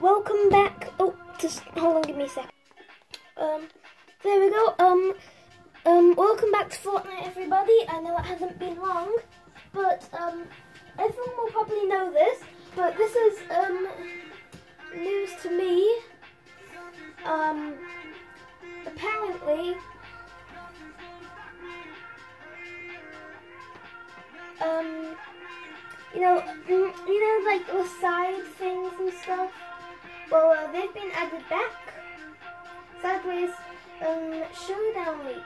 welcome back. Oh, just hold on, give me a sec. Um, there we go. Um, um, welcome back to Fortnite, everybody. I know it hasn't been long, but um, everyone will probably know this, but this is um news to me. Um, apparently. Um, you know, you know, like the side things and stuff. Well, uh, they've been added back. Sideways um, Showdown Week.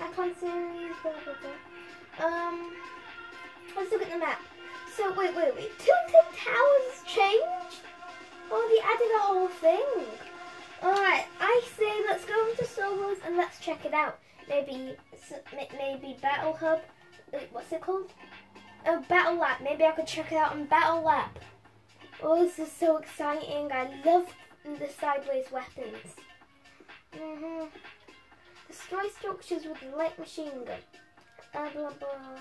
Icon series, blah blah blah. Um, let's look at the map. So wait, wait, wait. Tilted Towers changed? Oh, they added a whole thing. Alright, I say let's go into solos and let's check it out. Maybe, maybe Battle Hub. What's it called? Oh, Battle Lab. Maybe I could check it out on Battle Lab. Oh, this is so exciting. I love the sideways weapons. Mm hmm Destroy structures with light machine gun. Blah, blah, blah.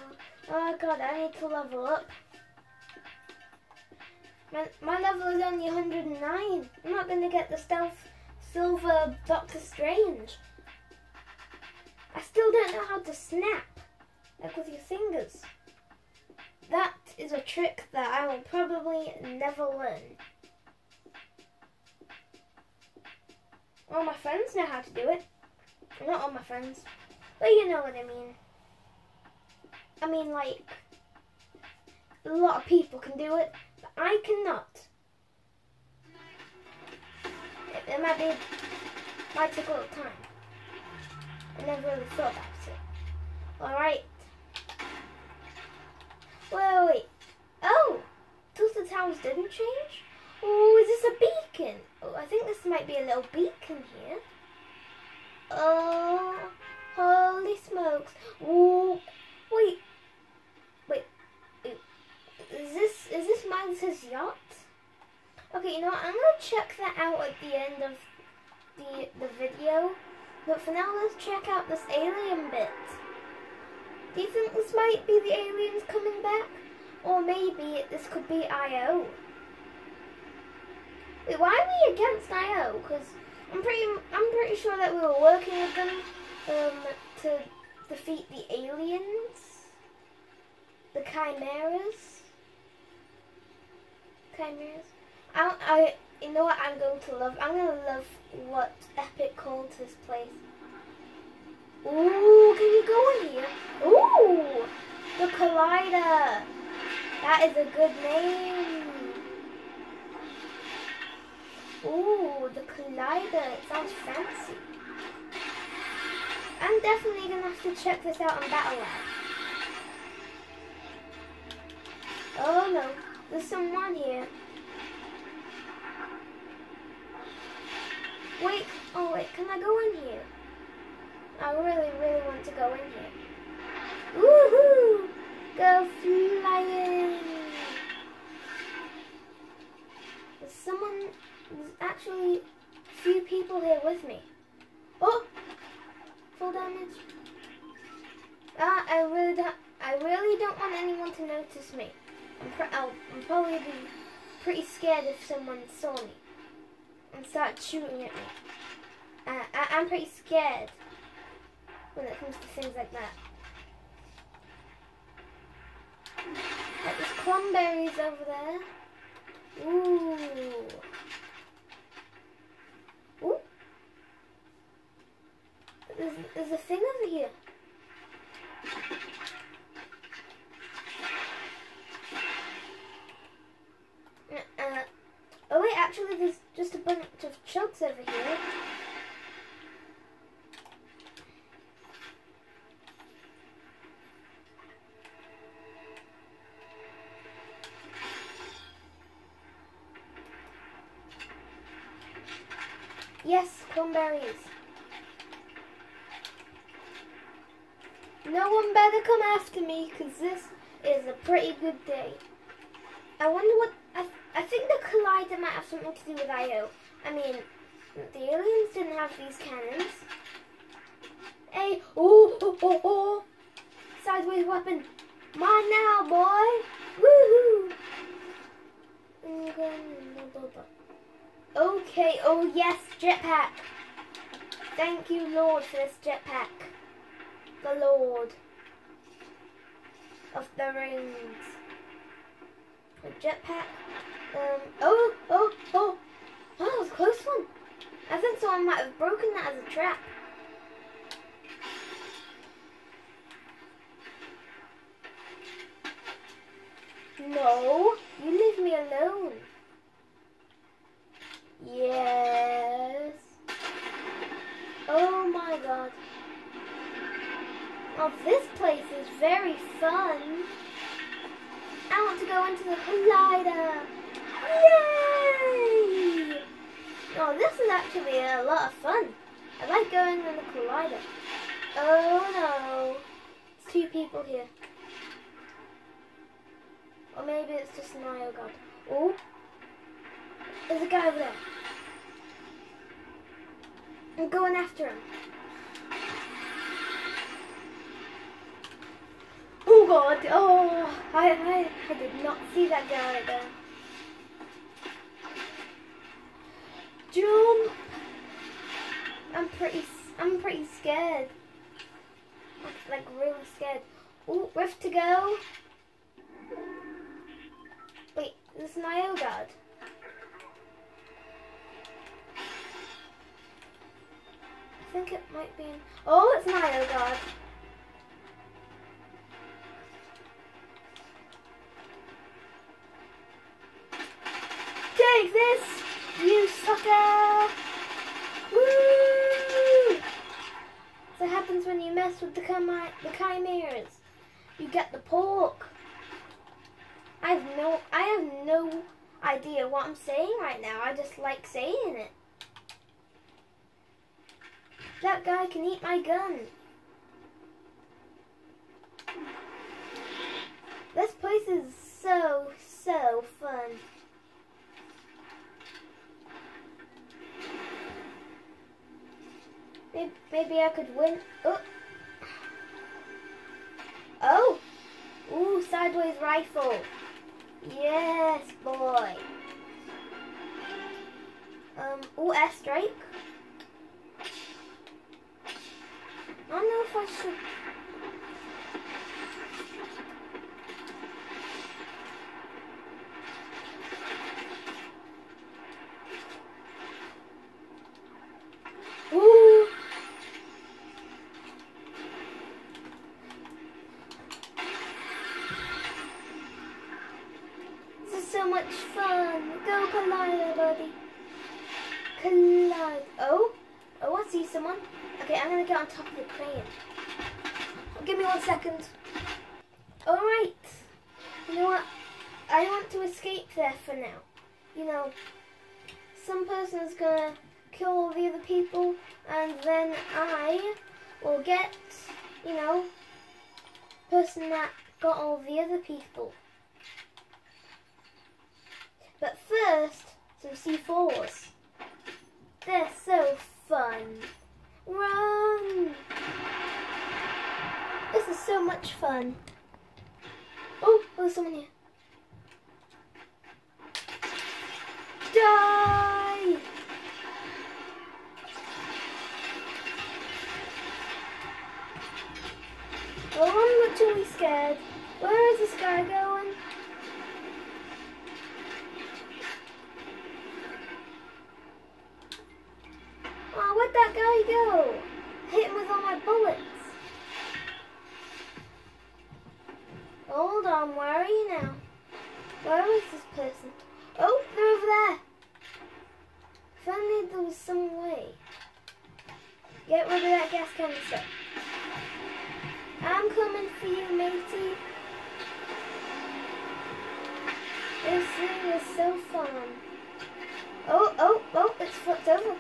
Oh god, I need to level up. My, my level is only 109. I'm not going to get the stealth silver Doctor Strange. I still don't know how to snap. Like with your fingers. That is a trick that I will probably never learn. All my friends know how to do it. Not all my friends, but you know what I mean. I mean, like, a lot of people can do it, but I cannot. It, it might be, might take a little time. I never really thought about it. Alright. Wait, wait. Oh! Tilted Towers didn't change? Oh, is this a beacon? Oh, I think this might be a little beacon here. Oh, holy smokes. Oh, wait. Wait. Is this, is this Mantis yacht? Okay, you know what? I'm going to check that out at the end of the, the video. But for now, let's check out this alien bit. Do you think this might be the aliens coming back? Or maybe this could be I.O. Wait, why are we against I.O.? Because I'm pretty, I'm pretty sure that we were working with them um, to defeat the aliens, the chimeras, chimeras. I, I, you know what I'm going to love? I'm going to love what Epic called this place. Ooh, can you go in here? Ooh, the Collider. That is a good name. Ooh, the Collider. It sounds fancy. I'm definitely going to have to check this out on Battle Lab. Oh no, there's someone here. Wait, oh wait, can I go in here? I really, really want to go in here. Woohoo! Go flying! There's someone, there's actually a few people here with me. Oh! Full damage. Ah, I really don't, I really don't want anyone to notice me. I'm, I'll, I'm probably be pretty scared if someone saw me and start shooting at me. Uh, I, I'm pretty scared when it comes to things like that. There's cranberries over there. Ooh. Ooh. There's, there's a thing over here. Uh, oh wait, actually there's just a bunch of chugs over here. Yes, cranberries. No one better come after me, because this is a pretty good day. I wonder what... I, I think the Collider might have something to do with I.O. I mean, the aliens didn't have these cannons. Hey, oh, oh, oh, oh. Sideways weapon. Mine now, boy. Woohoo. Okay, oh yes, jetpack. Thank you, Lord, for this jetpack. The Lord of the Rings. A jetpack. Um, oh, oh, oh. Oh, that was a close one. I think someone might have broken that as a trap. No, you leave me alone. Yes. Oh my god. Oh, this place is very fun. I want to go into the collider. Yay! Oh, this is actually a lot of fun. I like going in the collider. Oh no. It's two people here. Or maybe it's just an IO guard. Oh. There's a guy over there. I'm going after him. Oh god, oh, I, I, I did not see that guy right there. Jump! I'm pretty, I'm pretty scared. Like, really scared. Oh, rift to go. Wait, there's an IO guard. I think it might be. Oh, it's IO oh guard. Take this, you sucker! Woo! So happens when you mess with the, the chimeras. You get the pork. I have no, I have no idea what I'm saying right now. I just like saying it. That guy can eat my gun. This place is so, so fun. Maybe, I could win. Oh. Oh. Ooh, sideways rifle. Yes, boy. Um, ooh, airstrike. I don't know if I should. This is so much fun. Go Collider, buddy. Collide. Oh, oh, I see someone. Okay, I'm gonna get on top of the crane. Give me one second. Alright. You know what? I want to escape there for now. You know, some person's gonna kill all the other people, and then I will get, you know, person that got all the other people. But first, some C4s. They're so fun. Run! This is so much fun. Oh, oh there's someone here. Die! Oh, I'm literally scared. Where is this guy going? Oh, where'd that guy go? Hit him with all my bullets. Hold on, where are you now? Where is this person? Oh, they're over there. If only there was some way. Get rid of that gas canister. I'm coming for you, matey. This thing is so fun. Oh, oh, oh, it's flipped over.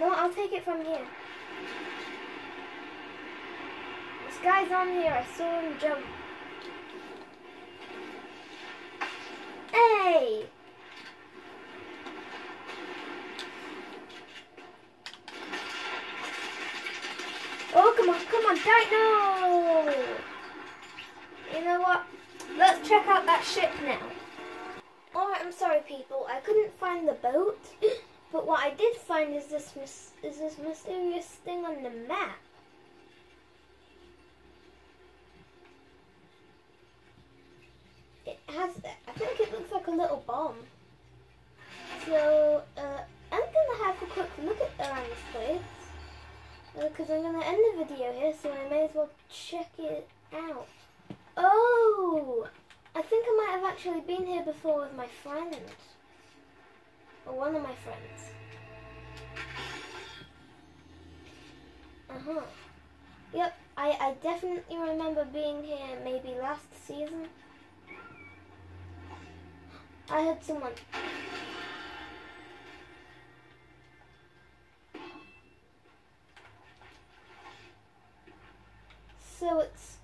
No, I'll take it from here. This guy's on here. I saw him jump. Hey! Oh, come on, come on, Dino! You know what? Let's check out that ship now. Alright, I'm sorry, people. I couldn't find the boat, but what I did find is this is this mysterious thing on the map. It has, I think it looks like a little bomb. So, uh, I'm gonna have a quick look at around this place. Because uh, I'm gonna end the video here, so I may as well check it out. Oh! I think I might have actually been here before with my friend. Or one of my friends. Uh-huh. Yep, I, I definitely remember being here maybe last season. I heard someone. So it's,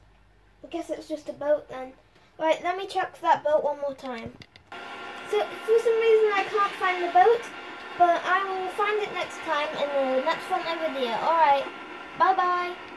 I guess it's just a boat then. Right, let me check that boat one more time. So for some reason I can't find the boat, but I will find it next time in the next Fortnite video. Alright, bye bye.